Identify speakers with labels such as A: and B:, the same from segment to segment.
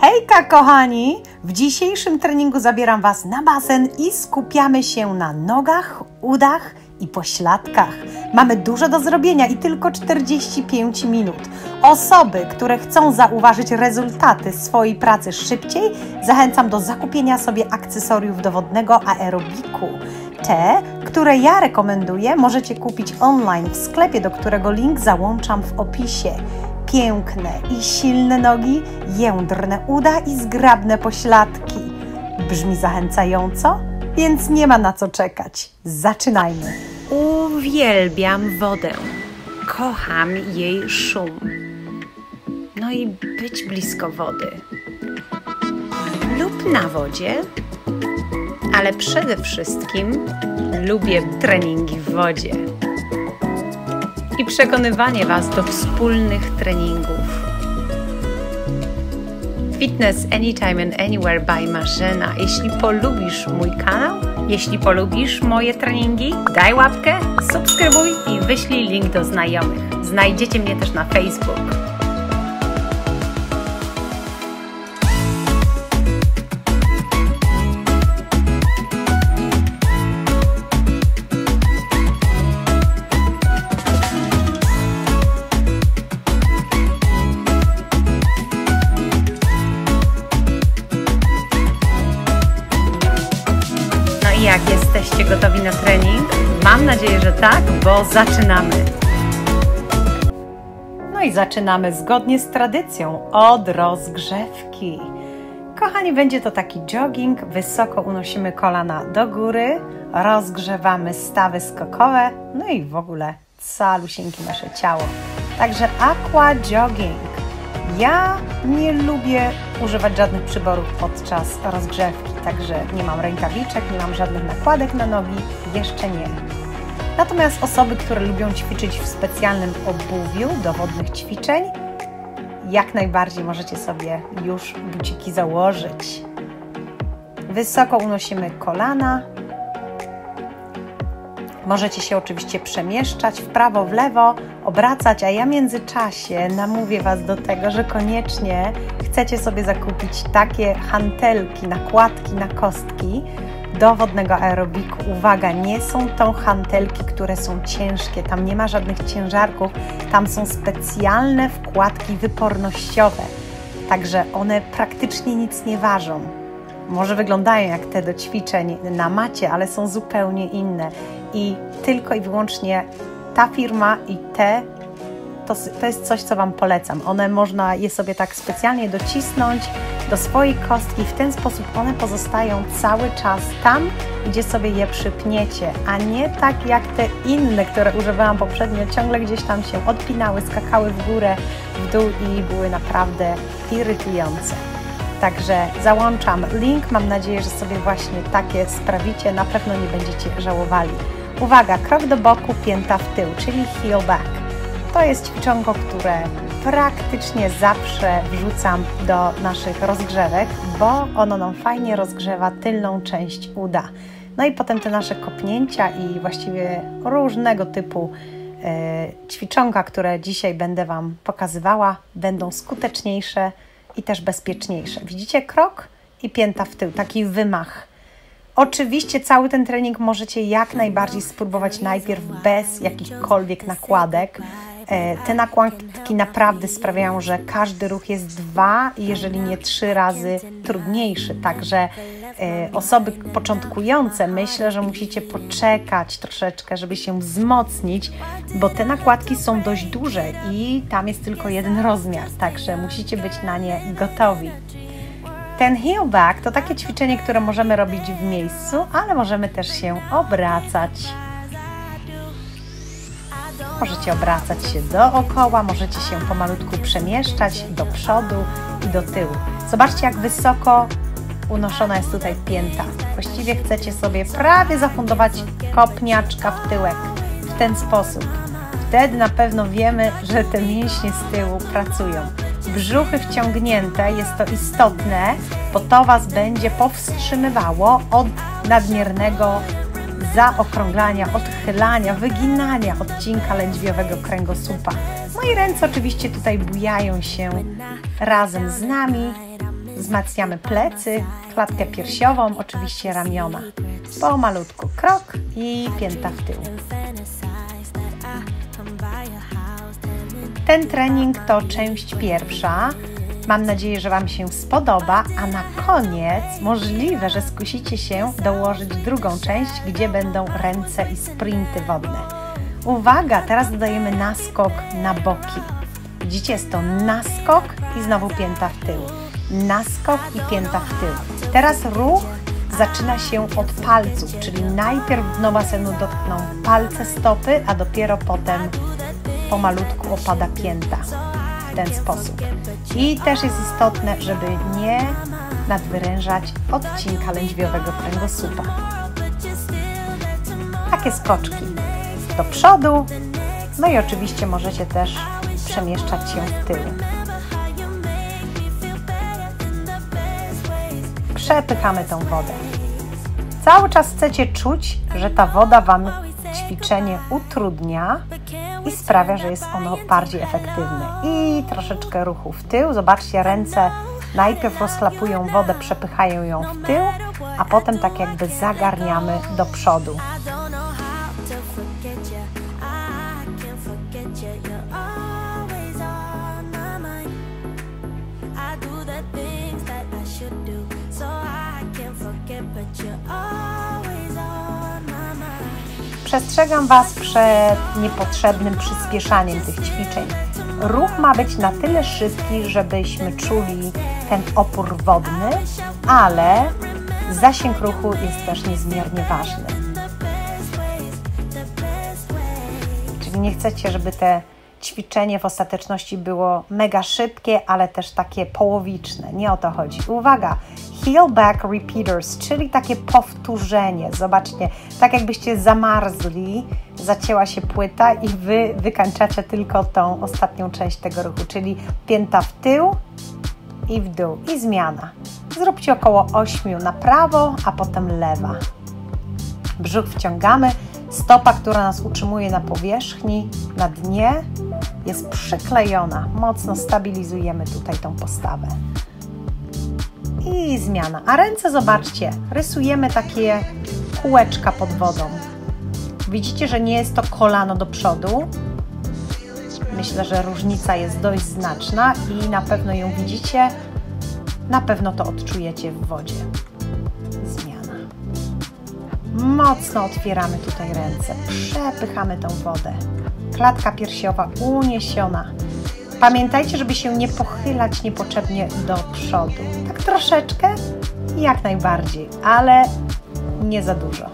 A: Hejka kochani! W dzisiejszym treningu zabieram Was na basen i skupiamy się na nogach, udach i pośladkach. Mamy dużo do zrobienia i tylko 45 minut. Osoby, które chcą zauważyć rezultaty swojej pracy szybciej, zachęcam do zakupienia sobie akcesoriów do wodnego aerobiku. Te, które ja rekomenduję, możecie kupić online w sklepie, do którego link załączam w opisie piękne i silne nogi, jędrne uda i zgrabne pośladki. Brzmi zachęcająco? Więc nie ma na co czekać. Zaczynajmy.
B: Uwielbiam wodę. Kocham jej szum. No i być blisko wody. Lub na wodzie, ale przede wszystkim lubię treningi w wodzie i przekonywanie Was do wspólnych treningów. Fitness Anytime and Anywhere by Marzena. Jeśli polubisz mój kanał, jeśli polubisz moje treningi, daj łapkę, subskrybuj i wyślij link do znajomych. Znajdziecie mnie też na Facebook. Jak jesteście gotowi na trening? Mam nadzieję, że tak, bo zaczynamy.
A: No i zaczynamy zgodnie z tradycją od rozgrzewki. Kochani, będzie to taki jogging. Wysoko unosimy kolana do góry, rozgrzewamy stawy skokowe, no i w ogóle calusieńkie nasze ciało. Także aqua jogging. Ja nie lubię używać żadnych przyborów podczas rozgrzewki, także nie mam rękawiczek, nie mam żadnych nakładek na nogi, jeszcze nie. Natomiast osoby, które lubią ćwiczyć w specjalnym obuwiu do wodnych ćwiczeń, jak najbardziej możecie sobie już buciki założyć. Wysoko unosimy kolana, Możecie się oczywiście przemieszczać w prawo, w lewo, obracać, a ja w międzyczasie namówię Was do tego, że koniecznie chcecie sobie zakupić takie hantelki, nakładki na kostki do wodnego aerobiku. Uwaga, nie są to hantelki, które są ciężkie, tam nie ma żadnych ciężarków, tam są specjalne wkładki wypornościowe, także one praktycznie nic nie ważą. Może wyglądają jak te do ćwiczeń na macie, ale są zupełnie inne i tylko i wyłącznie ta firma i te to, to jest coś, co Wam polecam. One można je sobie tak specjalnie docisnąć do swojej kostki. W ten sposób one pozostają cały czas tam, gdzie sobie je przypniecie, a nie tak jak te inne, które używałam poprzednio, ciągle gdzieś tam się odpinały, skakały w górę, w dół i były naprawdę irytujące. Także załączam link. Mam nadzieję, że sobie właśnie takie sprawicie. Na pewno nie będziecie żałowali. Uwaga, krok do boku, pięta w tył, czyli heel back. To jest ćwiczonko, które praktycznie zawsze wrzucam do naszych rozgrzewek, bo ono nam fajnie rozgrzewa tylną część uda. No i potem te nasze kopnięcia i właściwie różnego typu e, ćwiczonka, które dzisiaj będę Wam pokazywała, będą skuteczniejsze i też bezpieczniejsze. Widzicie krok i pięta w tył, taki wymach Oczywiście cały ten trening możecie jak najbardziej spróbować najpierw bez jakichkolwiek nakładek. E, te nakładki naprawdę sprawiają, że każdy ruch jest dwa, jeżeli nie trzy razy trudniejszy. Także e, osoby początkujące myślę, że musicie poczekać troszeczkę, żeby się wzmocnić, bo te nakładki są dość duże i tam jest tylko jeden rozmiar, także musicie być na nie gotowi. Ten heel back to takie ćwiczenie, które możemy robić w miejscu, ale możemy też się obracać. Możecie obracać się dookoła, możecie się pomalutku przemieszczać do przodu i do tyłu. Zobaczcie, jak wysoko unoszona jest tutaj pięta. Właściwie chcecie sobie prawie zafundować kopniaczka w tyłek w ten sposób. Wtedy na pewno wiemy, że te mięśnie z tyłu pracują brzuchy wciągnięte, jest to istotne, bo to Was będzie powstrzymywało od nadmiernego zaokrąglania, odchylania, wyginania odcinka lędźwiowego kręgosłupa. Moje ręce oczywiście tutaj bujają się razem z nami, Wzmacniamy plecy, klatkę piersiową, oczywiście ramiona. Pomalutku krok i pięta w tył. Ten trening to część pierwsza. Mam nadzieję, że Wam się spodoba, a na koniec możliwe, że skusicie się dołożyć drugą część, gdzie będą ręce i sprinty wodne. Uwaga, teraz dodajemy naskok na boki. Widzicie, jest to naskok i znowu pięta w tył. Naskok i pięta w tył. Teraz ruch zaczyna się od palców, czyli najpierw dno basenu dotkną palce stopy, a dopiero potem pomalutku opada pięta ten sposób. I też jest istotne, żeby nie nadwyrężać odcinka lędźwiowego kręgosłupa. Takie skoczki do przodu, no i oczywiście możecie też przemieszczać się w tył. Przepychamy tą wodę. Cały czas chcecie czuć, że ta woda Wam ćwiczenie utrudnia i sprawia, że jest ono bardziej efektywne. I troszeczkę ruchu w tył. Zobaczcie, ręce najpierw rozchlapują wodę, przepychają ją w tył, a potem tak jakby zagarniamy do przodu. Przestrzegam Was przed niepotrzebnym przyspieszaniem tych ćwiczeń. Ruch ma być na tyle szybki, żebyśmy czuli ten opór wodny, ale zasięg ruchu jest też niezmiernie ważny. Czyli nie chcecie, żeby te ćwiczenie w ostateczności było mega szybkie, ale też takie połowiczne. Nie o to chodzi. Uwaga! Heel back repeaters, czyli takie powtórzenie. Zobaczcie, tak jakbyście zamarzli, zacięła się płyta i wy wykańczacie tylko tą ostatnią część tego ruchu, czyli pięta w tył i w dół i zmiana. Zróbcie około 8 na prawo, a potem lewa. Brzuch wciągamy, stopa, która nas utrzymuje na powierzchni, na dnie, jest przyklejona. Mocno stabilizujemy tutaj tą postawę i zmiana. A ręce, zobaczcie, rysujemy takie kółeczka pod wodą. Widzicie, że nie jest to kolano do przodu. Myślę, że różnica jest dość znaczna i na pewno ją widzicie. Na pewno to odczujecie w wodzie. Mocno otwieramy tutaj ręce, przepychamy tą wodę. Klatka piersiowa uniesiona. Pamiętajcie, żeby się nie pochylać niepotrzebnie do przodu. Tak troszeczkę, jak najbardziej, ale nie za dużo.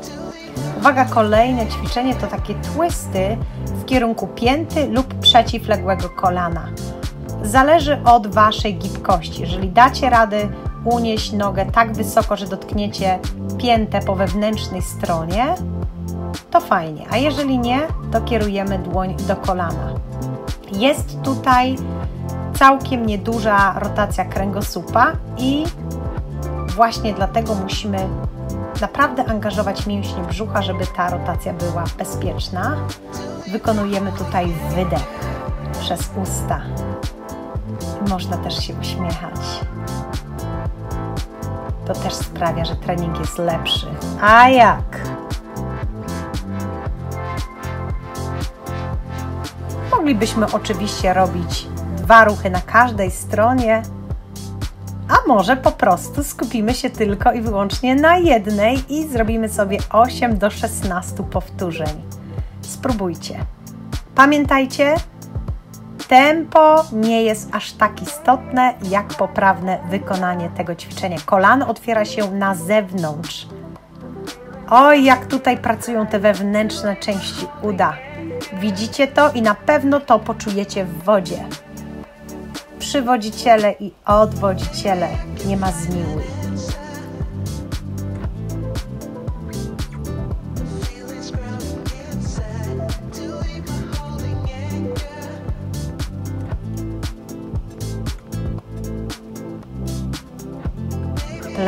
A: Uwaga, kolejne ćwiczenie to takie twisty w kierunku pięty lub przeciwległego kolana. Zależy od Waszej gibkości. Jeżeli dacie radę unieść nogę tak wysoko, że dotkniecie piętę po wewnętrznej stronie, to fajnie. A jeżeli nie, to kierujemy dłoń do kolana. Jest tutaj całkiem nieduża rotacja kręgosłupa i właśnie dlatego musimy naprawdę angażować mięśnie brzucha, żeby ta rotacja była bezpieczna. Wykonujemy tutaj wydech przez usta. Można też się uśmiechać. To też sprawia, że trening jest lepszy. A jak? Moglibyśmy oczywiście robić dwa ruchy na każdej stronie, a może po prostu skupimy się tylko i wyłącznie na jednej i zrobimy sobie 8 do 16 powtórzeń. Spróbujcie. Pamiętajcie, tempo nie jest aż tak istotne jak poprawne wykonanie tego ćwiczenia. Kolano otwiera się na zewnątrz. Oj, jak tutaj pracują te wewnętrzne części uda. Widzicie to i na pewno to poczujecie w wodzie. Przywodziciele i odwodziciele nie ma zmiłuj.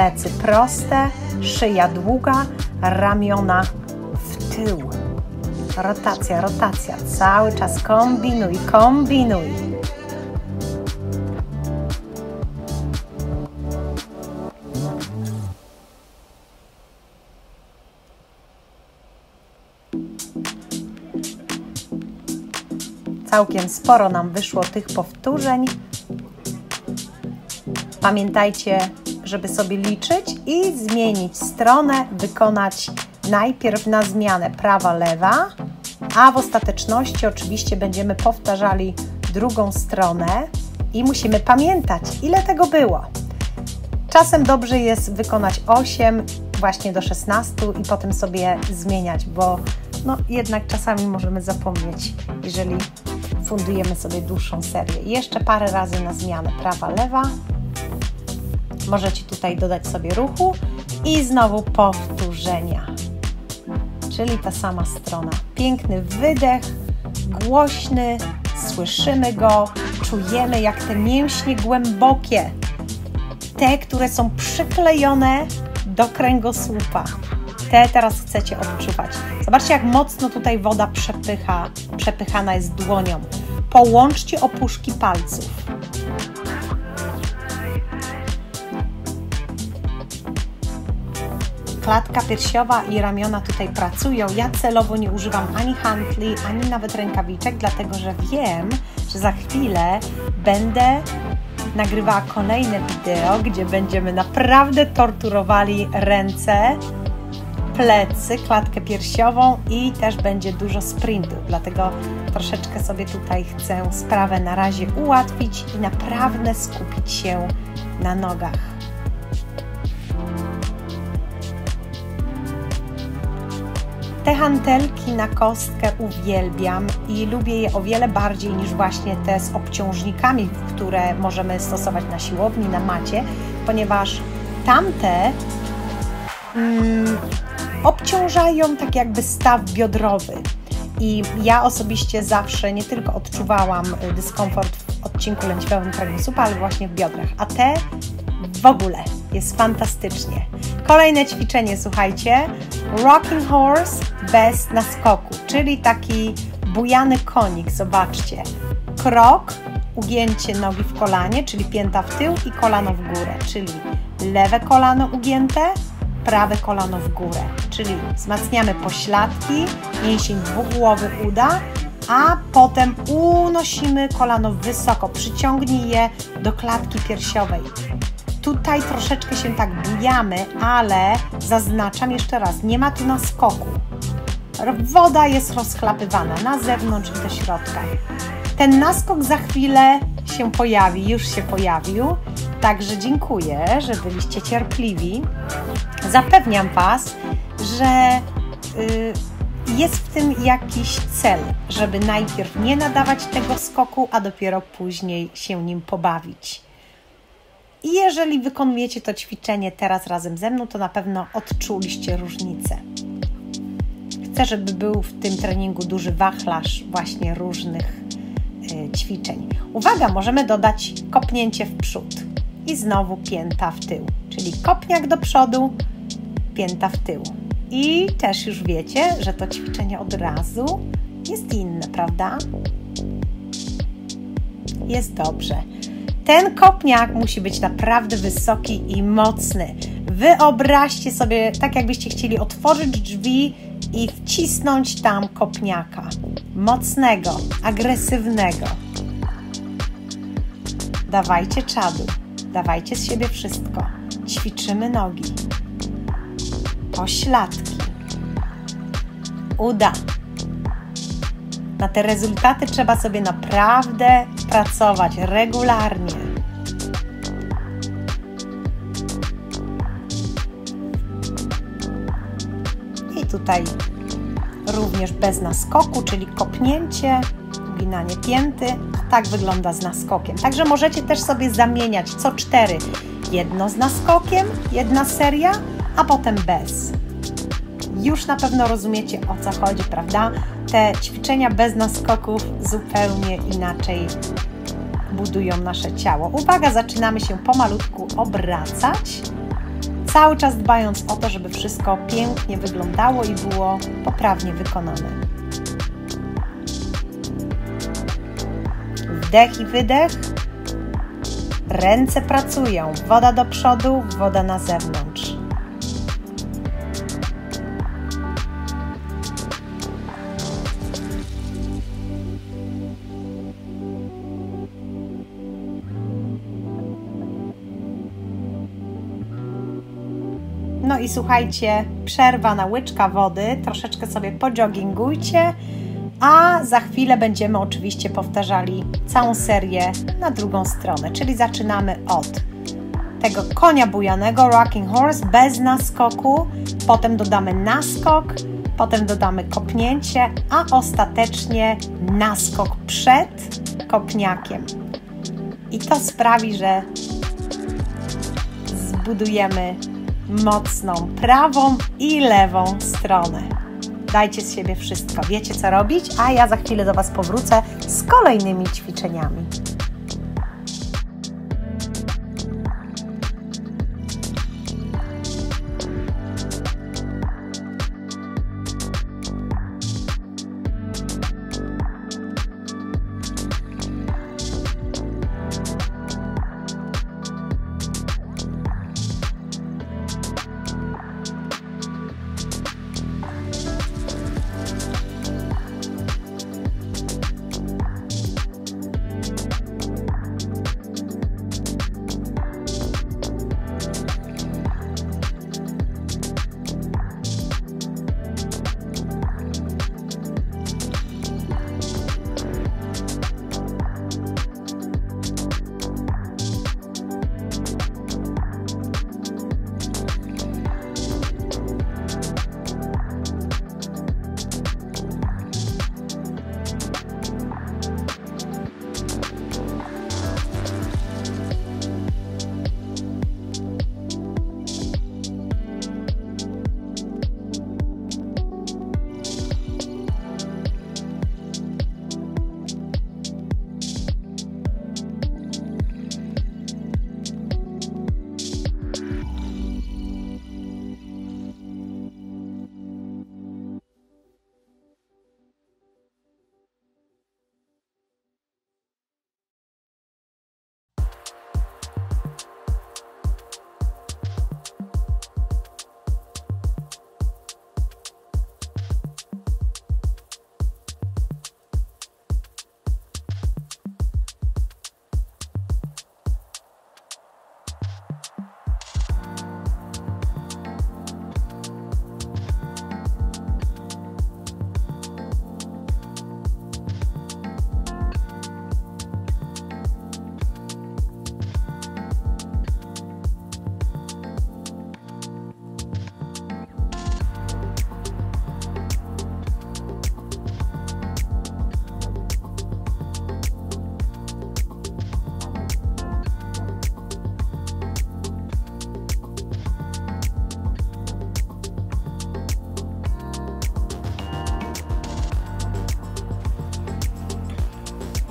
A: plecy proste, szyja długa, ramiona w tył. Rotacja, rotacja. Cały czas kombinuj, kombinuj. Całkiem sporo nam wyszło tych powtórzeń. Pamiętajcie, żeby sobie liczyć i zmienić stronę, wykonać najpierw na zmianę prawa-lewa, a w ostateczności oczywiście będziemy powtarzali drugą stronę i musimy pamiętać, ile tego było. Czasem dobrze jest wykonać 8 właśnie do 16 i potem sobie zmieniać, bo no jednak czasami możemy zapomnieć, jeżeli fundujemy sobie dłuższą serię. Jeszcze parę razy na zmianę prawa, lewa. Możecie tutaj dodać sobie ruchu i znowu powtórzenia. Czyli ta sama strona. Piękny wydech, głośny, słyszymy go, czujemy jak te mięśnie głębokie, te, które są przyklejone do kręgosłupa. Te teraz chcecie odczuwać. Zobaczcie, jak mocno tutaj woda przepycha, przepychana jest dłonią. Połączcie opuszki palców. Klatka piersiowa i ramiona tutaj pracują. Ja celowo nie używam ani handli, ani nawet rękawiczek, dlatego że wiem, że za chwilę będę nagrywała kolejne wideo, gdzie będziemy naprawdę torturowali ręce, plecy, klatkę piersiową i też będzie dużo sprintu. Dlatego troszeczkę sobie tutaj chcę sprawę na razie ułatwić i naprawdę skupić się na nogach. Te hantelki na kostkę uwielbiam i lubię je o wiele bardziej niż właśnie te z obciążnikami, które możemy stosować na siłowni, na macie, ponieważ tamte mm, obciążają tak jakby staw biodrowy. I ja osobiście zawsze nie tylko odczuwałam dyskomfort w odcinku lędźwiowym kręgosłupa, ale właśnie w biodrach. A te w ogóle jest fantastycznie. Kolejne ćwiczenie, słuchajcie. Rocking horse bez naskoku, czyli taki bujany konik, zobaczcie. Krok, ugięcie nogi w kolanie, czyli pięta w tył i kolano w górę, czyli lewe kolano ugięte, prawe kolano w górę, czyli wzmacniamy pośladki, mięsień dwugłowy uda, a potem unosimy kolano wysoko, przyciągnij je do klatki piersiowej. Tutaj troszeczkę się tak bujamy, ale zaznaczam jeszcze raz, nie ma tu naskoku. Woda jest rozchlapywana na zewnątrz i do środka. Ten naskok za chwilę się pojawi, już się pojawił, także dziękuję, że byliście cierpliwi. Zapewniam Was, że y, jest w tym jakiś cel, żeby najpierw nie nadawać tego skoku, a dopiero później się nim pobawić. I jeżeli wykonujecie to ćwiczenie teraz razem ze mną, to na pewno odczuliście różnicę. Chcę, żeby był w tym treningu duży wachlarz właśnie różnych y, ćwiczeń. Uwaga, możemy dodać kopnięcie w przód i znowu pięta w tył, czyli kopniak do przodu, pięta w tył. I też już wiecie, że to ćwiczenie od razu jest inne, prawda? Jest dobrze. Ten kopniak musi być naprawdę wysoki i mocny. Wyobraźcie sobie, tak jakbyście chcieli otworzyć drzwi i wcisnąć tam kopniaka. Mocnego, agresywnego. Dawajcie czadu, dawajcie z siebie wszystko. Ćwiczymy nogi, pośladki, uda. Na te rezultaty trzeba sobie naprawdę pracować regularnie. I tutaj również bez naskoku, czyli kopnięcie, uginanie pięty. Tak wygląda z naskokiem. Także możecie też sobie zamieniać co cztery. Jedno z naskokiem, jedna seria, a potem bez. Już na pewno rozumiecie o co chodzi, prawda? te ćwiczenia bez naskoków zupełnie inaczej budują nasze ciało. Uwaga, zaczynamy się pomalutku obracać, cały czas dbając o to, żeby wszystko pięknie wyglądało i było poprawnie wykonane. Wdech i wydech. Ręce pracują, woda do przodu, woda na zewnątrz. I słuchajcie, przerwa na łyczka wody, troszeczkę sobie pojoggingujcie, a za chwilę będziemy oczywiście powtarzali całą serię na drugą stronę, czyli zaczynamy od tego konia bujanego, rocking horse, bez naskoku, potem dodamy naskok, potem dodamy kopnięcie, a ostatecznie naskok przed kopniakiem. I to sprawi, że zbudujemy mocną prawą i lewą stronę. Dajcie z siebie wszystko, wiecie co robić, a ja za chwilę do Was powrócę z kolejnymi ćwiczeniami.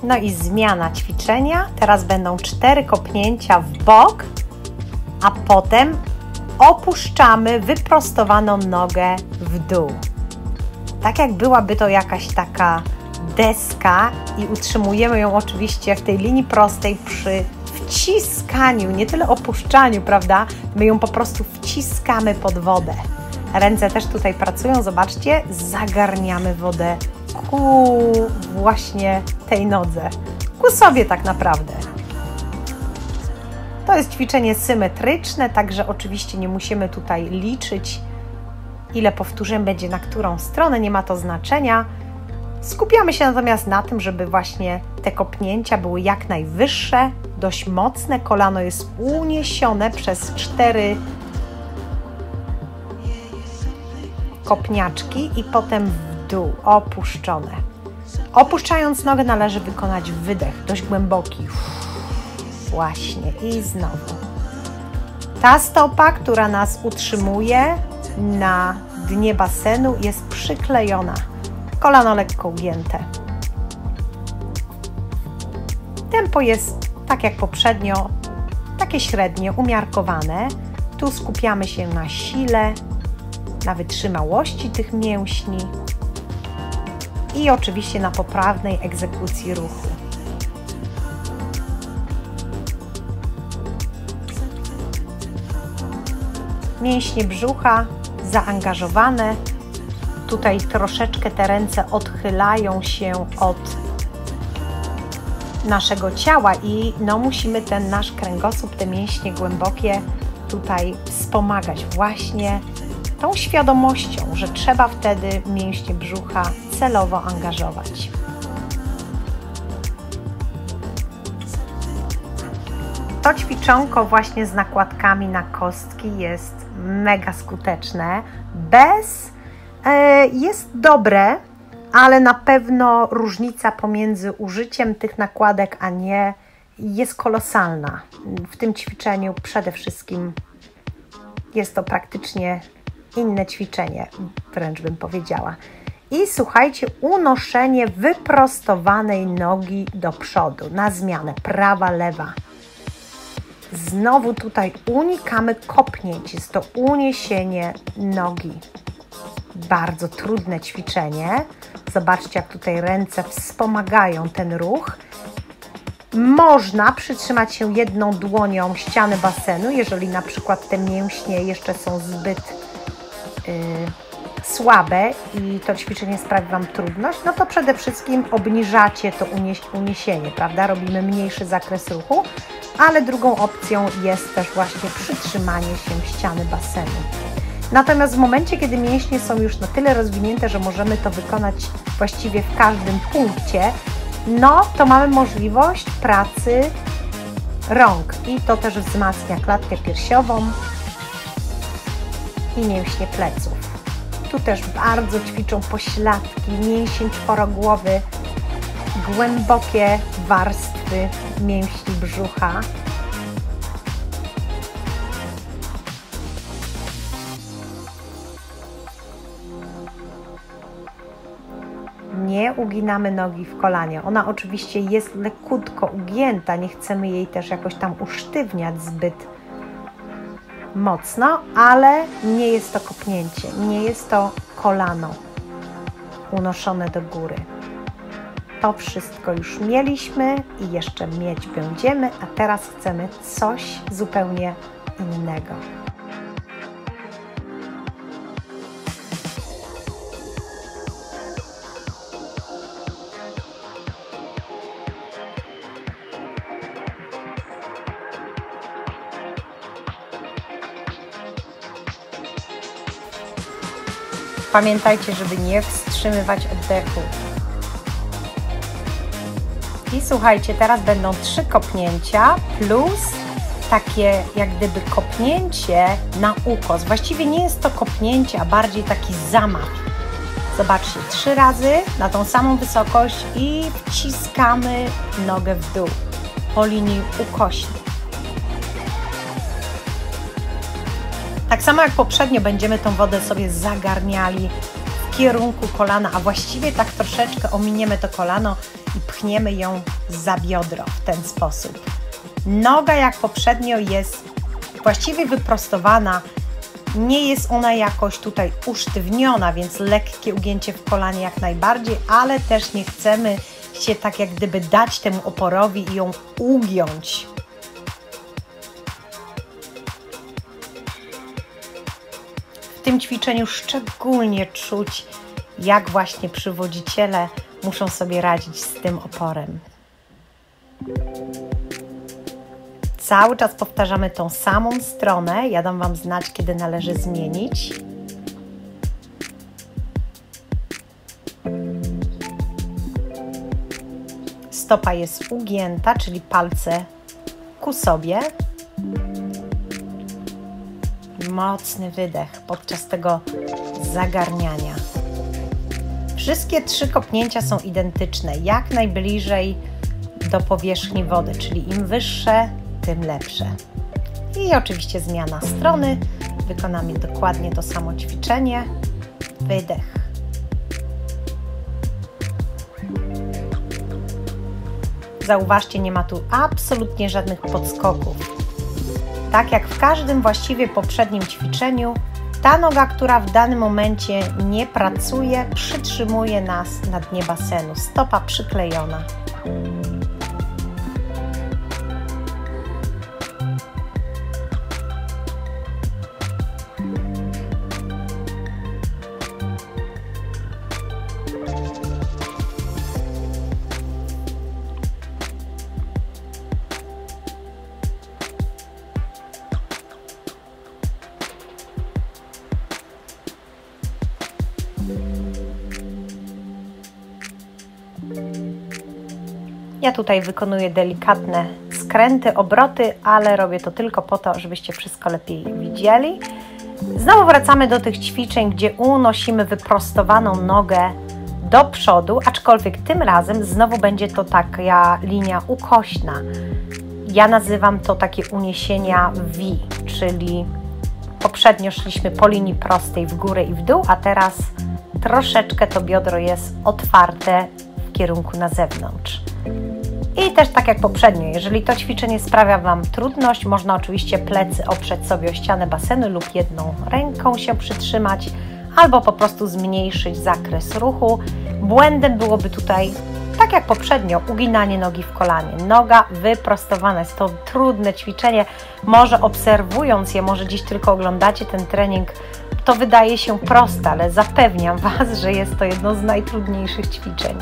A: No i zmiana ćwiczenia. Teraz będą cztery kopnięcia w bok, a potem opuszczamy wyprostowaną nogę w dół. Tak jak byłaby to jakaś taka deska i utrzymujemy ją oczywiście w tej linii prostej przy wciskaniu, nie tyle opuszczaniu, prawda? My ją po prostu wciskamy pod wodę. Ręce też tutaj pracują, zobaczcie, zagarniamy wodę ku właśnie tej nodze, ku sobie tak naprawdę. To jest ćwiczenie symetryczne, także oczywiście nie musimy tutaj liczyć, ile powtórzeń będzie na którą stronę, nie ma to znaczenia. Skupiamy się natomiast na tym, żeby właśnie te kopnięcia były jak najwyższe, dość mocne. Kolano jest uniesione przez cztery kopniaczki i potem w dół, opuszczone. Opuszczając nogę należy wykonać wydech, dość głęboki. Właśnie i znowu. Ta stopa, która nas utrzymuje na dnie basenu jest przyklejona. Kolano lekko ugięte. Tempo jest tak jak poprzednio, takie średnie, umiarkowane. Tu skupiamy się na sile, na wytrzymałości tych mięśni i oczywiście na poprawnej egzekucji ruchu. Mięśnie brzucha zaangażowane. Tutaj troszeczkę te ręce odchylają się od naszego ciała i no musimy ten nasz kręgosłup, te mięśnie głębokie tutaj wspomagać właśnie tą świadomością, że trzeba wtedy mięśnie brzucha celowo angażować. To ćwiczonko właśnie z nakładkami na kostki jest mega skuteczne. Bez e, jest dobre, ale na pewno różnica pomiędzy użyciem tych nakładek a nie jest kolosalna. W tym ćwiczeniu przede wszystkim jest to praktycznie inne ćwiczenie, wręcz bym powiedziała. I słuchajcie, unoszenie wyprostowanej nogi do przodu na zmianę prawa, lewa. Znowu tutaj unikamy kopnięć, jest to uniesienie nogi. Bardzo trudne ćwiczenie. Zobaczcie, jak tutaj ręce wspomagają ten ruch. Można przytrzymać się jedną dłonią ściany basenu, jeżeli na przykład te mięśnie jeszcze są zbyt yy, słabe i to ćwiczenie sprawi Wam trudność, no to przede wszystkim obniżacie to uniesienie, prawda? Robimy mniejszy zakres ruchu, ale drugą opcją jest też właśnie przytrzymanie się ściany basenu. Natomiast w momencie, kiedy mięśnie są już na tyle rozwinięte, że możemy to wykonać właściwie w każdym punkcie, no to mamy możliwość pracy rąk i to też wzmacnia klatkę piersiową i mięśnie pleców. Tu też bardzo ćwiczą pośladki, mięsień czworogłowy, głębokie warstwy mięśni brzucha. Nie uginamy nogi w kolanie. Ona oczywiście jest lekutko ugięta, nie chcemy jej też jakoś tam usztywniać zbyt mocno, ale nie jest to kopnięcie, nie jest to kolano unoszone do góry. To wszystko już mieliśmy i jeszcze mieć będziemy, a teraz chcemy coś zupełnie innego. Pamiętajcie, żeby nie wstrzymywać oddechu. I słuchajcie, teraz będą trzy kopnięcia plus takie jak gdyby kopnięcie na ukos. Właściwie nie jest to kopnięcie, a bardziej taki zamach. Zobaczcie, trzy razy na tą samą wysokość i wciskamy nogę w dół po linii ukośnej. Tak samo jak poprzednio będziemy tą wodę sobie zagarniali w kierunku kolana, a właściwie tak troszeczkę ominiemy to kolano i pchniemy ją za biodro w ten sposób. Noga jak poprzednio jest właściwie wyprostowana, nie jest ona jakoś tutaj usztywniona, więc lekkie ugięcie w kolanie jak najbardziej, ale też nie chcemy się tak jak gdyby dać temu oporowi i ją ugiąć. Tym ćwiczeniu szczególnie czuć, jak właśnie przywodziciele muszą sobie radzić z tym oporem. Cały czas powtarzamy tą samą stronę. Ja dam Wam znać, kiedy należy zmienić. Stopa jest ugięta, czyli palce ku sobie. Mocny wydech podczas tego zagarniania. Wszystkie trzy kopnięcia są identyczne, jak najbliżej do powierzchni wody, czyli im wyższe, tym lepsze. I oczywiście zmiana strony. Wykonamy dokładnie to samo ćwiczenie. Wydech. Zauważcie, nie ma tu absolutnie żadnych podskoków. Tak jak w każdym właściwie poprzednim ćwiczeniu, ta noga, która w danym momencie nie pracuje, przytrzymuje nas na dnie basenu. Stopa przyklejona. Ja tutaj wykonuję delikatne skręty, obroty, ale robię to tylko po to, żebyście wszystko lepiej widzieli. Znowu wracamy do tych ćwiczeń, gdzie unosimy wyprostowaną nogę do przodu, aczkolwiek tym razem znowu będzie to taka linia ukośna. Ja nazywam to takie uniesienia V, czyli poprzednio szliśmy po linii prostej w górę i w dół, a teraz troszeczkę to biodro jest otwarte w kierunku na zewnątrz. I też tak jak poprzednio, jeżeli to ćwiczenie sprawia Wam trudność, można oczywiście plecy oprzeć sobie o ścianę basenu lub jedną ręką się przytrzymać, albo po prostu zmniejszyć zakres ruchu. Błędem byłoby tutaj, tak jak poprzednio, uginanie nogi w kolanie. Noga wyprostowana jest to trudne ćwiczenie. Może obserwując je, może dziś tylko oglądacie ten trening, to wydaje się proste, ale zapewniam Was, że jest to jedno z najtrudniejszych ćwiczeń.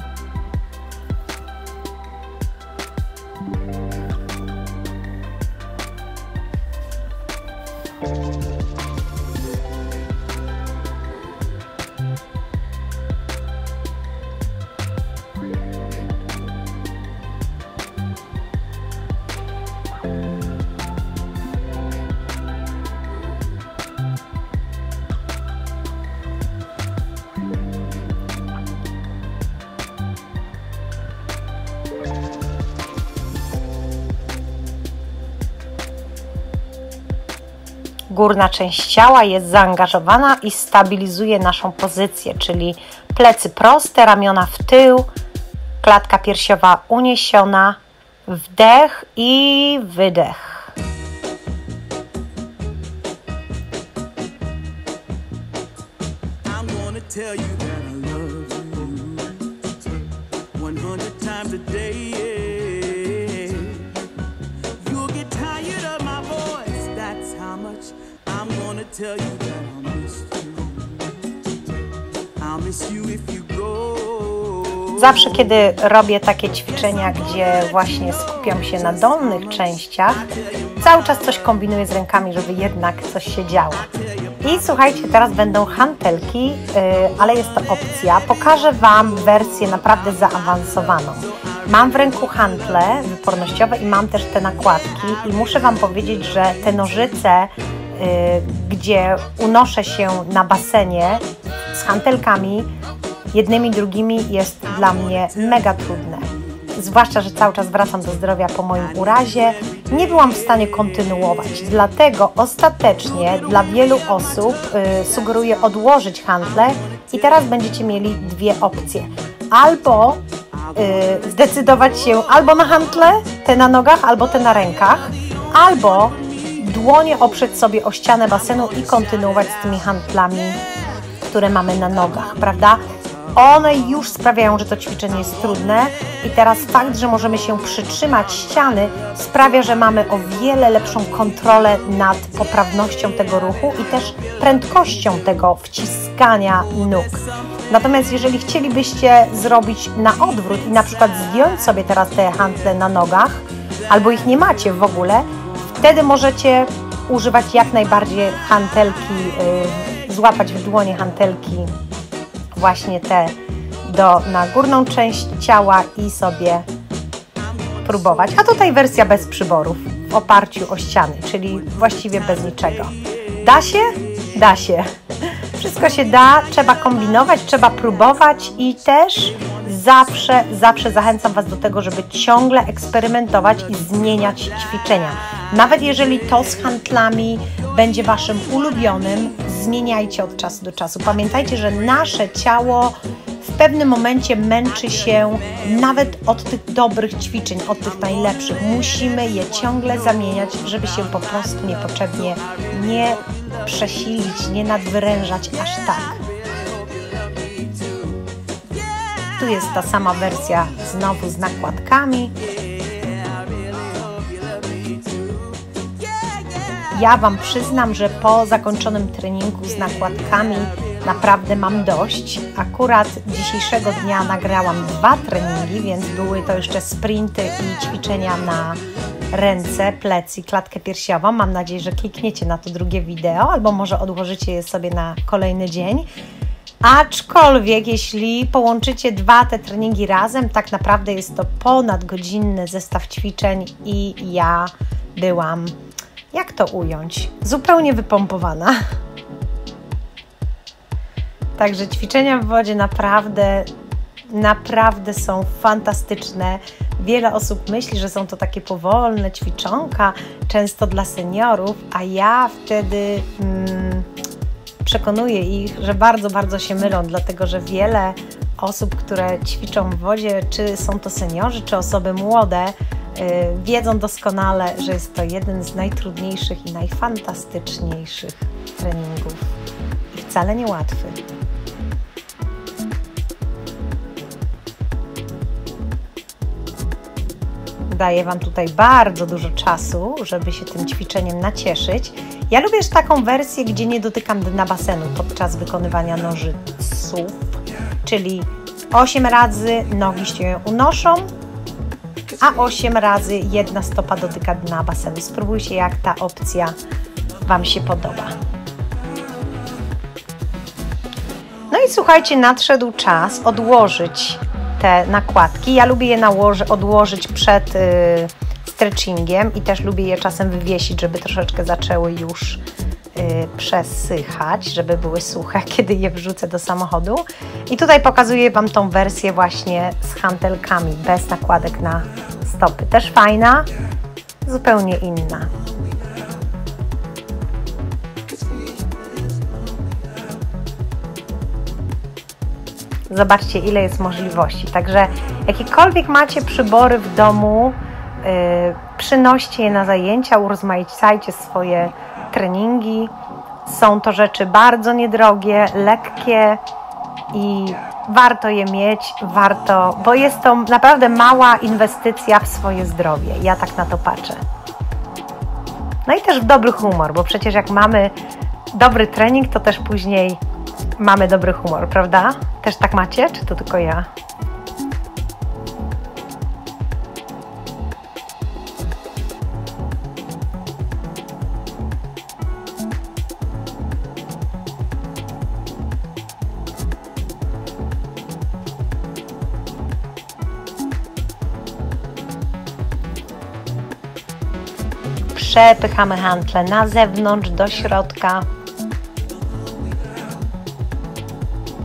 A: Górna część ciała jest zaangażowana i stabilizuje naszą pozycję, czyli plecy proste, ramiona w tył, klatka piersiowa uniesiona, wdech i wydech. tell you tell you that miss you. I'll miss you if you. Zawsze, kiedy robię takie ćwiczenia, gdzie właśnie skupiam się na dolnych częściach, cały czas coś kombinuję z rękami, żeby jednak coś się działo. I słuchajcie, teraz będą hantelki, y, ale jest to opcja. Pokażę Wam wersję naprawdę zaawansowaną. Mam w ręku hantle wypornościowe i mam też te nakładki i muszę Wam powiedzieć, że te nożyce gdzie unoszę się na basenie z hantelkami, jednymi, drugimi, jest dla mnie mega trudne. Zwłaszcza, że cały czas wracam do zdrowia po moim urazie, nie byłam w stanie kontynuować. Dlatego ostatecznie dla wielu osób y, sugeruję odłożyć hantle i teraz będziecie mieli dwie opcje. Albo y, zdecydować się albo na hantle, te na nogach, albo te na rękach, albo dłonie oprzeć sobie o ścianę basenu i kontynuować z tymi handlami, które mamy na nogach, prawda? One już sprawiają, że to ćwiczenie jest trudne i teraz fakt, że możemy się przytrzymać ściany sprawia, że mamy o wiele lepszą kontrolę nad poprawnością tego ruchu i też prędkością tego wciskania nóg. Natomiast jeżeli chcielibyście zrobić na odwrót i na przykład zdjąć sobie teraz te handle na nogach, albo ich nie macie w ogóle, Wtedy możecie używać jak najbardziej hantelki, yy, złapać w dłonie hantelki właśnie te do, na górną część ciała i sobie próbować. A tutaj wersja bez przyborów w oparciu o ściany, czyli właściwie bez niczego. Da się? Da się. Wszystko się da, trzeba kombinować, trzeba próbować i też zawsze, zawsze zachęcam Was do tego, żeby ciągle eksperymentować i zmieniać ćwiczenia. Nawet jeżeli to z handlami będzie Waszym ulubionym, zmieniajcie od czasu do czasu. Pamiętajcie, że nasze ciało w pewnym momencie męczy się nawet od tych dobrych ćwiczeń, od tych najlepszych. Musimy je ciągle zamieniać, żeby się po prostu niepotrzebnie nie przesilić, nie nadwyrężać aż tak. Tu jest ta sama wersja znowu z nakładkami. Ja Wam przyznam, że po zakończonym treningu z nakładkami naprawdę mam dość. Akurat dzisiejszego dnia nagrałam dwa treningi, więc były to jeszcze sprinty i ćwiczenia na ręce, plecy, klatkę piersiową. Mam nadzieję, że klikniecie na to drugie wideo, albo może odłożycie je sobie na kolejny dzień. Aczkolwiek, jeśli połączycie dwa te treningi razem, tak naprawdę jest to ponadgodzinny zestaw ćwiczeń i ja byłam, jak to ująć, zupełnie wypompowana. Także ćwiczenia w wodzie naprawdę, naprawdę są fantastyczne. Wiele osób myśli, że są to takie powolne ćwiczonka, często dla seniorów, a ja wtedy mm, przekonuję ich, że bardzo, bardzo się mylą, dlatego że wiele osób, które ćwiczą w wodzie, czy są to seniorzy, czy osoby młode, yy, wiedzą doskonale, że jest to jeden z najtrudniejszych i najfantastyczniejszych treningów i wcale niełatwy. daje Wam tutaj bardzo dużo czasu, żeby się tym ćwiczeniem nacieszyć. Ja lubię też taką wersję, gdzie nie dotykam dna basenu podczas wykonywania nożyców, czyli 8 razy nogi się unoszą, a 8 razy jedna stopa dotyka dna basenu. Spróbujcie, jak ta opcja Wam się podoba. No i słuchajcie, nadszedł czas odłożyć te nakładki. Ja lubię je odłożyć przed y, stretchingiem i też lubię je czasem wywiesić, żeby troszeczkę zaczęły już y, przesychać, żeby były suche, kiedy je wrzucę do samochodu. I tutaj pokazuję Wam tą wersję właśnie z hantelkami, bez nakładek na stopy. Też fajna, zupełnie inna. Zobaczcie, ile jest możliwości. Także jakiekolwiek macie przybory w domu, przynoście je na zajęcia, urozmaicajcie swoje treningi. Są to rzeczy bardzo niedrogie, lekkie i warto je mieć, warto, bo jest to naprawdę mała inwestycja w swoje zdrowie. Ja tak na to patrzę. No i też w dobry humor, bo przecież jak mamy dobry trening, to też później mamy dobry humor, prawda? Też tak macie, czy to tylko ja? Przepychamy hantle na zewnątrz, do środka.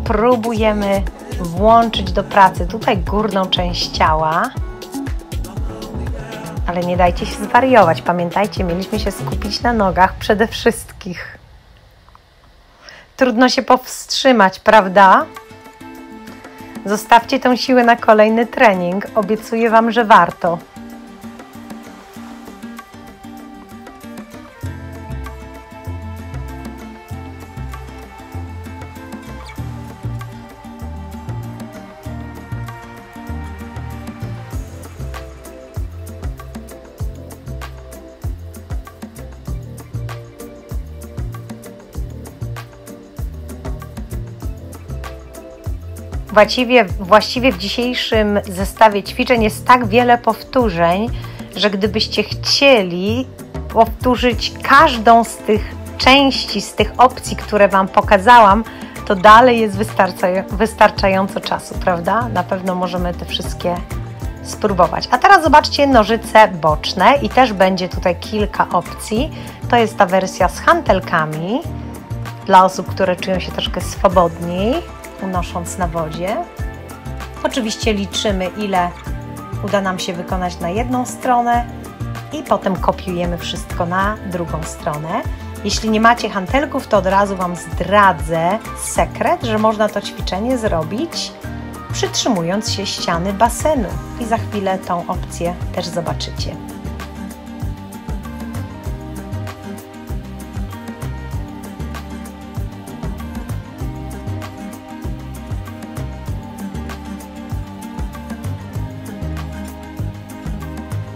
A: próbujemy włączyć do pracy tutaj górną część ciała, ale nie dajcie się zwariować. Pamiętajcie, mieliśmy się skupić na nogach przede wszystkim. Trudno się powstrzymać, prawda? Zostawcie tę siłę na kolejny trening. Obiecuję Wam, że warto. Właściwie, właściwie w dzisiejszym zestawie ćwiczeń jest tak wiele powtórzeń, że gdybyście chcieli powtórzyć każdą z tych części, z tych opcji, które Wam pokazałam, to dalej jest wystarczająco czasu, prawda? Na pewno możemy te wszystkie spróbować. A teraz zobaczcie nożyce boczne i też będzie tutaj kilka opcji. To jest ta wersja z hantelkami dla osób, które czują się troszkę swobodniej unosząc na wodzie. Oczywiście liczymy, ile uda nam się wykonać na jedną stronę i potem kopiujemy wszystko na drugą stronę. Jeśli nie macie hantelków, to od razu Wam zdradzę sekret, że można to ćwiczenie zrobić przytrzymując się ściany basenu i za chwilę tą opcję też zobaczycie.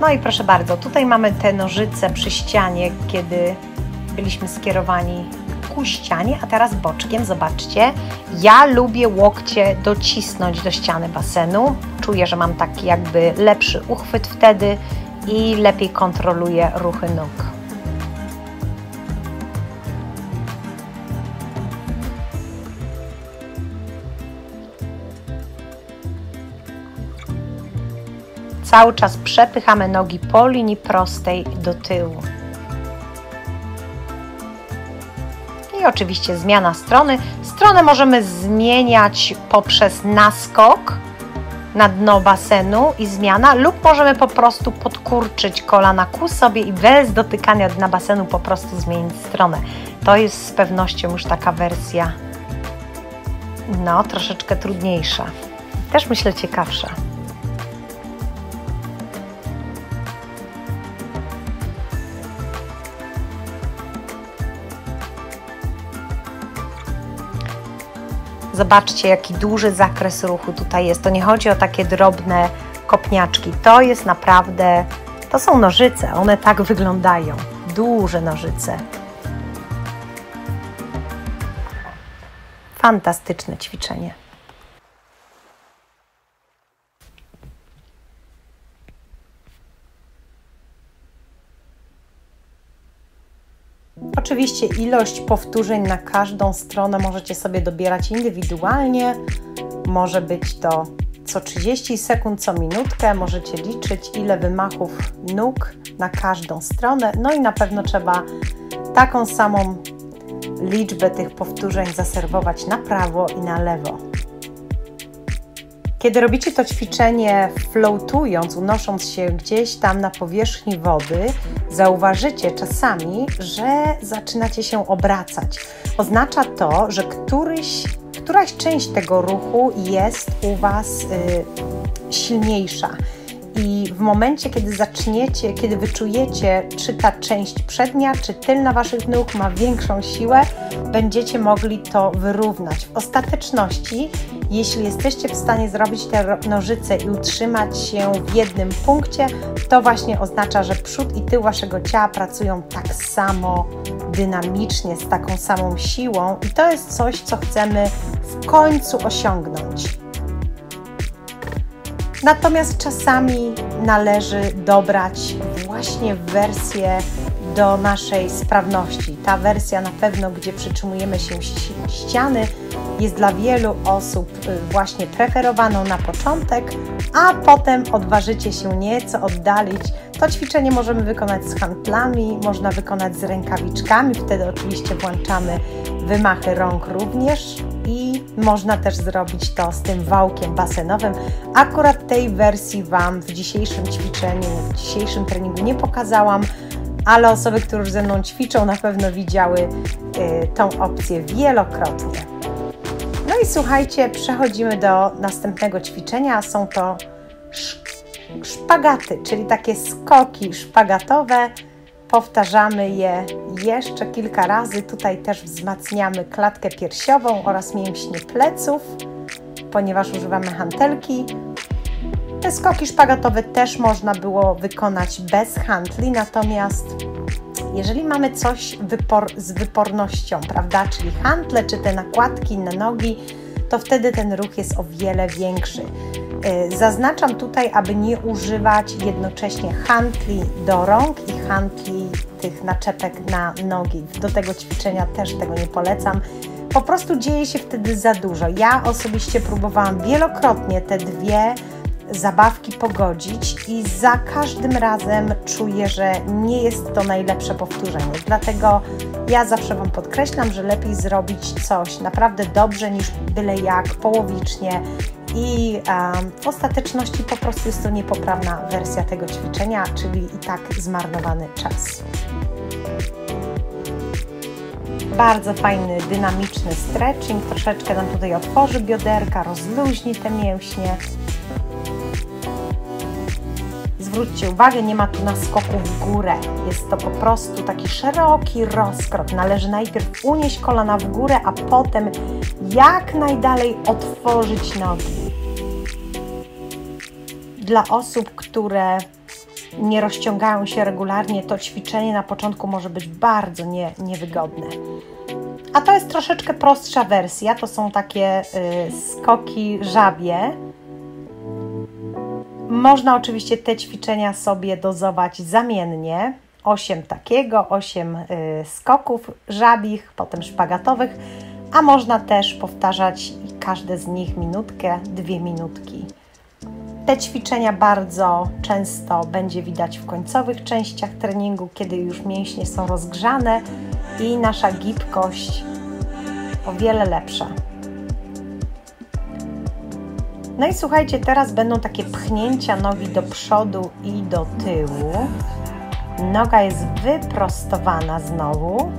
A: No i proszę bardzo, tutaj mamy te nożyce przy ścianie, kiedy byliśmy skierowani ku ścianie, a teraz boczkiem, zobaczcie. Ja lubię łokcie docisnąć do ściany basenu. Czuję, że mam taki jakby lepszy uchwyt wtedy i lepiej kontroluję ruchy nóg. Cały czas przepychamy nogi po linii prostej do tyłu. I oczywiście zmiana strony. Stronę możemy zmieniać poprzez naskok na dno basenu i zmiana lub możemy po prostu podkurczyć kolana ku sobie i bez dotykania dna basenu po prostu zmienić stronę. To jest z pewnością już taka wersja no, troszeczkę trudniejsza. Też myślę ciekawsza. Zobaczcie, jaki duży zakres ruchu tutaj jest. To nie chodzi o takie drobne kopniaczki. To jest naprawdę, to są nożyce. One tak wyglądają. Duże nożyce. Fantastyczne ćwiczenie. Oczywiście ilość powtórzeń na każdą stronę możecie sobie dobierać indywidualnie. Może być to co 30 sekund, co minutkę. Możecie liczyć, ile wymachów nóg na każdą stronę. No i na pewno trzeba taką samą liczbę tych powtórzeń zaserwować na prawo i na lewo. Kiedy robicie to ćwiczenie floatując, unosząc się gdzieś tam na powierzchni wody, zauważycie czasami, że zaczynacie się obracać. Oznacza to, że któryś, któraś część tego ruchu jest u Was y, silniejsza. I w momencie, kiedy zaczniecie, kiedy wyczujecie, czy ta część przednia, czy tylna Waszych nóg ma większą siłę, będziecie mogli to wyrównać. W ostateczności jeśli jesteście w stanie zrobić te nożyce i utrzymać się w jednym punkcie, to właśnie oznacza, że przód i tył waszego ciała pracują tak samo dynamicznie, z taką samą siłą, i to jest coś, co chcemy w końcu osiągnąć. Natomiast czasami należy dobrać właśnie wersję do naszej sprawności. Ta wersja na pewno, gdzie przytrzymujemy się ściany, jest dla wielu osób y, właśnie preferowaną na początek, a potem odważycie się nieco oddalić. To ćwiczenie możemy wykonać z handlami, można wykonać z rękawiczkami, wtedy oczywiście włączamy wymachy rąk również można też zrobić to z tym wałkiem basenowym. Akurat tej wersji Wam w dzisiejszym ćwiczeniu, w dzisiejszym treningu nie pokazałam, ale osoby, które już ze mną ćwiczą, na pewno widziały y, tą opcję wielokrotnie. No i słuchajcie, przechodzimy do następnego ćwiczenia. Są to szpagaty, czyli takie skoki szpagatowe. Powtarzamy je jeszcze kilka razy. Tutaj też wzmacniamy klatkę piersiową oraz mięśnie pleców, ponieważ używamy hantelki. Te skoki szpagatowe też można było wykonać bez handli, natomiast jeżeli mamy coś wypor z wypornością, prawda, czyli handle czy te nakładki na nogi, to wtedy ten ruch jest o wiele większy. Y, zaznaczam tutaj, aby nie używać jednocześnie handli do rąk i handli tych naczepek na nogi. Do tego ćwiczenia też tego nie polecam. Po prostu dzieje się wtedy za dużo. Ja osobiście próbowałam wielokrotnie te dwie zabawki pogodzić i za każdym razem czuję, że nie jest to najlepsze powtórzenie. Dlatego ja zawsze Wam podkreślam, że lepiej zrobić coś naprawdę dobrze niż byle jak, połowicznie i um, w ostateczności po prostu jest to niepoprawna wersja tego ćwiczenia, czyli i tak zmarnowany czas. Bardzo fajny, dynamiczny stretching, troszeczkę nam tutaj otworzy bioderka, rozluźni te mięśnie. Zwróćcie uwagę, nie ma tu naskoku w górę. Jest to po prostu taki szeroki rozkrok. Należy najpierw unieść kolana w górę, a potem jak najdalej otworzyć nogi. Dla osób, które nie rozciągają się regularnie, to ćwiczenie na początku może być bardzo nie, niewygodne. A to jest troszeczkę prostsza wersja. To są takie y, skoki żabie można oczywiście te ćwiczenia sobie dozować zamiennie. 8 takiego, 8 y, skoków żabich, potem szpagatowych, a można też powtarzać każde z nich minutkę, dwie minutki. Te ćwiczenia bardzo często będzie widać w końcowych częściach treningu, kiedy już mięśnie są rozgrzane i nasza gibkość o wiele lepsza. No i słuchajcie, teraz będą takie pchnięcia nogi do przodu i do tyłu. Noga jest wyprostowana znowu.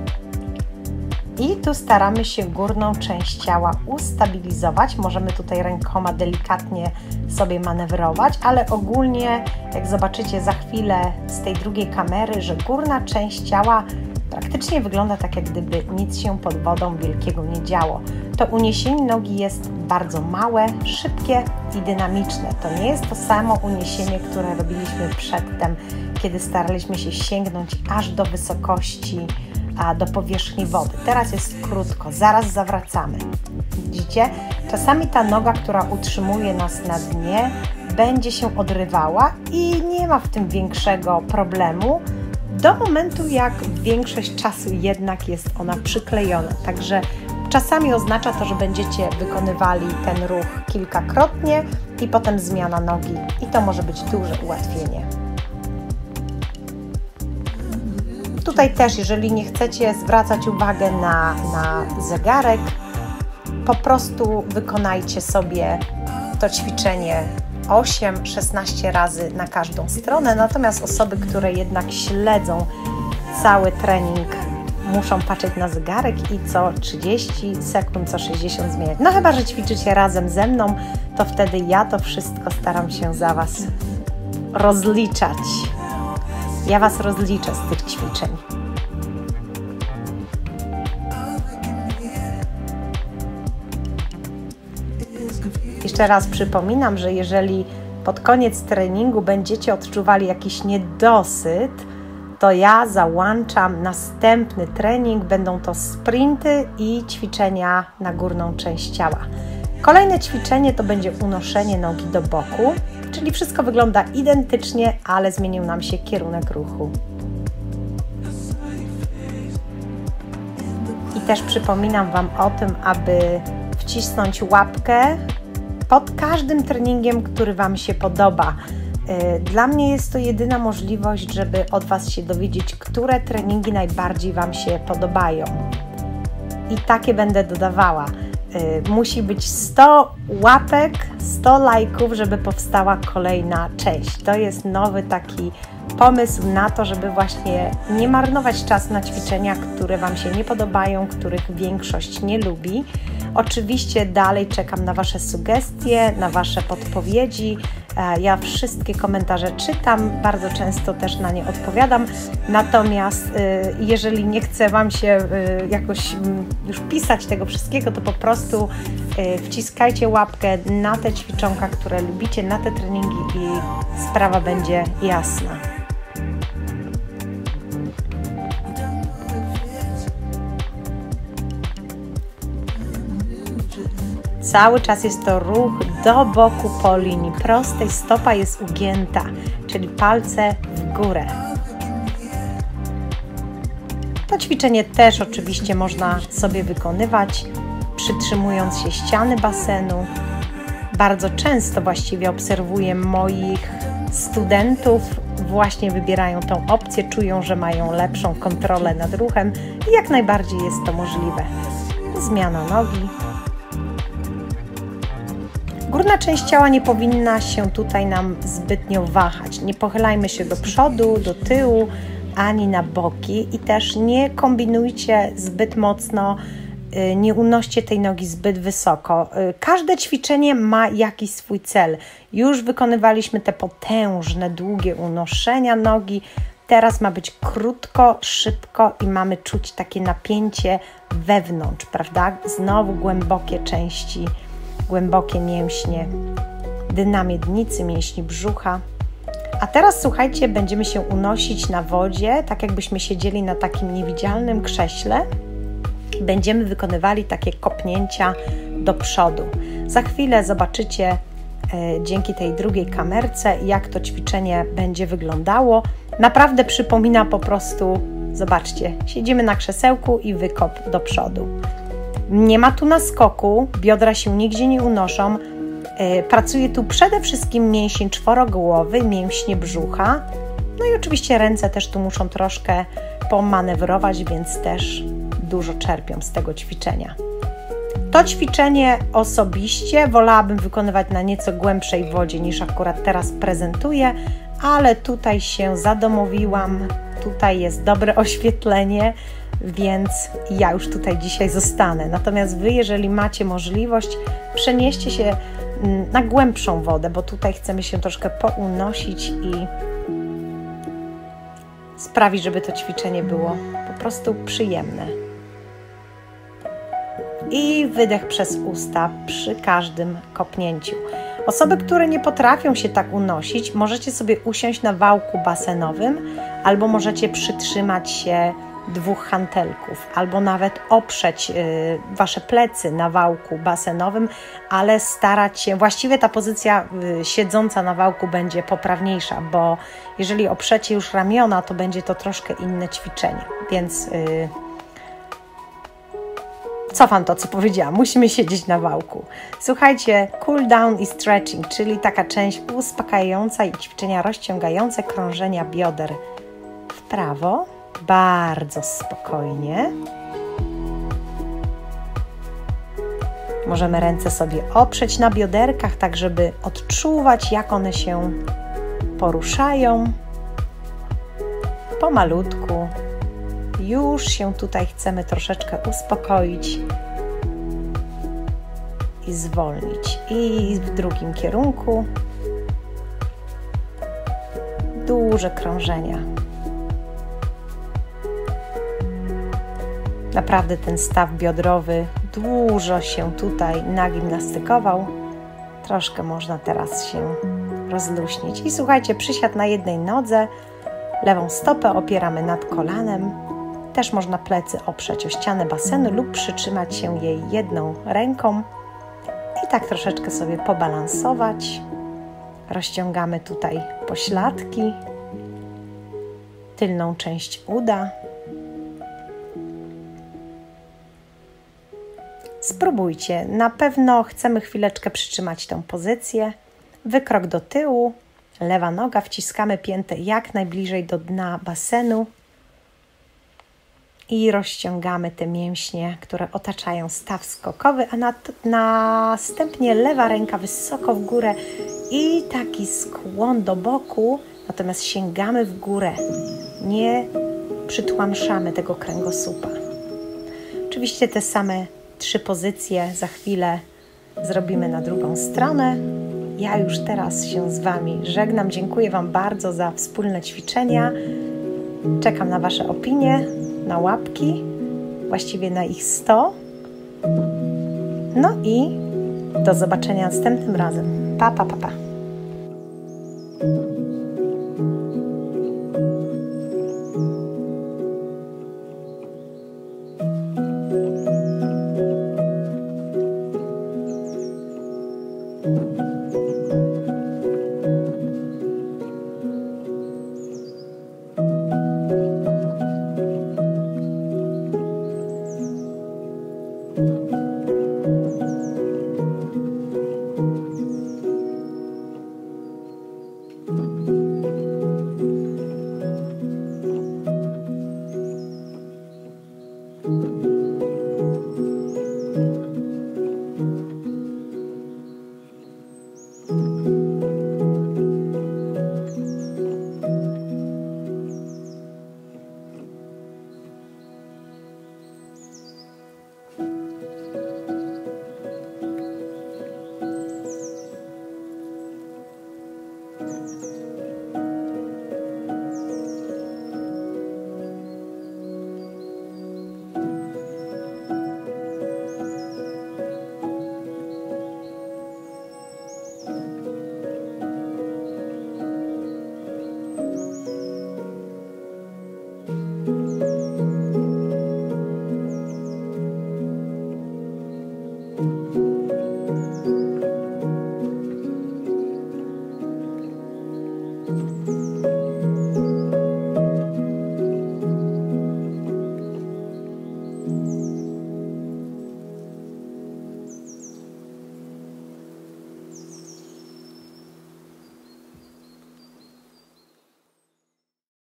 A: I tu staramy się górną część ciała ustabilizować. Możemy tutaj rękoma delikatnie sobie manewrować, ale ogólnie, jak zobaczycie za chwilę z tej drugiej kamery, że górna część ciała praktycznie wygląda tak, jak gdyby nic się pod wodą wielkiego nie działo. To uniesienie nogi jest bardzo małe, szybkie i dynamiczne. To nie jest to samo uniesienie, które robiliśmy przedtem, kiedy staraliśmy się sięgnąć aż do wysokości a do powierzchni wody. Teraz jest krótko, zaraz zawracamy. Widzicie? Czasami ta noga, która utrzymuje nas na dnie, będzie się odrywała i nie ma w tym większego problemu do momentu, jak większość czasu jednak jest ona przyklejona. Także czasami oznacza to, że będziecie wykonywali ten ruch kilkakrotnie i potem zmiana nogi, i to może być duże ułatwienie. Tutaj też, jeżeli nie chcecie zwracać uwagę na, na zegarek, po prostu wykonajcie sobie to ćwiczenie 8-16 razy na każdą stronę. Natomiast osoby, które jednak śledzą cały trening, muszą patrzeć na zegarek i co 30 sekund, co 60 zmieniać. No chyba, że ćwiczycie razem ze mną, to wtedy ja to wszystko staram się za Was rozliczać. Ja Was rozliczę z tych ćwiczeń. Jeszcze raz przypominam, że jeżeli pod koniec treningu będziecie odczuwali jakiś niedosyt, to ja załączam następny trening. Będą to sprinty i ćwiczenia na górną część ciała. Kolejne ćwiczenie to będzie unoszenie nogi do boku, czyli wszystko wygląda identycznie, ale zmienił nam się kierunek ruchu. I też przypominam Wam o tym, aby wcisnąć łapkę pod każdym treningiem, który Wam się podoba. Y, dla mnie jest to jedyna możliwość, żeby od Was się dowiedzieć, które treningi najbardziej Wam się podobają. I takie będę dodawała. Y, musi być 100 łapek, 100 lajków, żeby powstała kolejna część. To jest nowy taki pomysł na to, żeby właśnie nie marnować czasu na ćwiczenia, które Wam się nie podobają, których większość nie lubi. Oczywiście dalej czekam na Wasze sugestie, na Wasze podpowiedzi. E, ja wszystkie komentarze czytam, bardzo często też na nie odpowiadam. Natomiast e, jeżeli nie chce Wam się e, jakoś mm, już pisać tego wszystkiego, to po prostu wciskajcie łapkę na te ćwiczonka, które lubicie, na te treningi i sprawa będzie jasna. Cały czas jest to ruch do boku po linii prostej, stopa jest ugięta, czyli palce w górę. To ćwiczenie też oczywiście można sobie wykonywać przytrzymując się ściany basenu. Bardzo często właściwie obserwuję moich studentów, właśnie wybierają tą opcję, czują, że mają lepszą kontrolę nad ruchem i jak najbardziej jest to możliwe. Zmiana nogi, Górna część ciała nie powinna się tutaj nam zbytnio wahać. Nie pochylajmy się do przodu, do tyłu, ani na boki i też nie kombinujcie zbyt mocno, y, nie unoście tej nogi zbyt wysoko. Y, każde ćwiczenie ma jakiś swój cel. Już wykonywaliśmy te potężne, długie unoszenia nogi. Teraz ma być krótko, szybko i mamy czuć takie napięcie wewnątrz, prawda? Znowu głębokie części głębokie mięśnie, dna miednicy, mięśni brzucha. A teraz słuchajcie, będziemy się unosić na wodzie, tak jakbyśmy siedzieli na takim niewidzialnym krześle. Będziemy wykonywali takie kopnięcia do przodu. Za chwilę zobaczycie e, dzięki tej drugiej kamerce, jak to ćwiczenie będzie wyglądało. Naprawdę przypomina po prostu, zobaczcie, siedzimy na krzesełku i wykop do przodu. Nie ma tu naskoku, biodra się nigdzie nie unoszą. E, pracuje tu przede wszystkim mięsień czworogłowy, mięśnie brzucha. No i oczywiście ręce też tu muszą troszkę pomanewrować, więc też dużo czerpią z tego ćwiczenia. To ćwiczenie osobiście wolałabym wykonywać na nieco głębszej wodzie niż akurat teraz prezentuję, ale tutaj się zadomowiłam. Tutaj jest dobre oświetlenie, więc ja już tutaj dzisiaj zostanę. Natomiast Wy, jeżeli macie możliwość, przenieście się mm, na głębszą wodę, bo tutaj chcemy się troszkę pounosić i sprawić, żeby to ćwiczenie było po prostu przyjemne. I wydech przez usta przy każdym kopnięciu. Osoby, które nie potrafią się tak unosić, możecie sobie usiąść na wałku basenowym albo możecie przytrzymać się dwóch hantelków, albo nawet oprzeć y, wasze plecy na wałku basenowym, ale starać się, właściwie ta pozycja y, siedząca na wałku będzie poprawniejsza, bo jeżeli oprzecie już ramiona, to będzie to troszkę inne ćwiczenie, więc y, cofam to, co powiedziałam, musimy siedzieć na wałku. Słuchajcie, cool down i stretching, czyli taka część uspokajająca i ćwiczenia rozciągające krążenia bioder w prawo, bardzo spokojnie. Możemy ręce sobie oprzeć na bioderkach, tak żeby odczuwać, jak one się poruszają. Pomalutku. Już się tutaj chcemy troszeczkę uspokoić i zwolnić. I w drugim kierunku duże krążenia. Naprawdę ten staw biodrowy dużo się tutaj nagimnastykował. Troszkę można teraz się rozluźnić. I słuchajcie, przysiad na jednej nodze, lewą stopę opieramy nad kolanem. Też można plecy oprzeć o ścianę basenu lub przytrzymać się jej jedną ręką i tak troszeczkę sobie pobalansować. Rozciągamy tutaj pośladki, tylną część uda, Spróbujcie. Na pewno chcemy chwileczkę przytrzymać tę pozycję. Wykrok do tyłu, lewa noga, wciskamy piętę jak najbliżej do dna basenu i rozciągamy te mięśnie, które otaczają staw skokowy, a następnie lewa ręka wysoko w górę i taki skłon do boku, natomiast sięgamy w górę. Nie przytłamszamy tego kręgosłupa. Oczywiście te same trzy pozycje za chwilę zrobimy na drugą stronę. Ja już teraz się z Wami żegnam. Dziękuję Wam bardzo za wspólne ćwiczenia. Czekam na Wasze opinie, na łapki, właściwie na ich 100. No i do zobaczenia następnym razem. Pa, pa, pa, pa.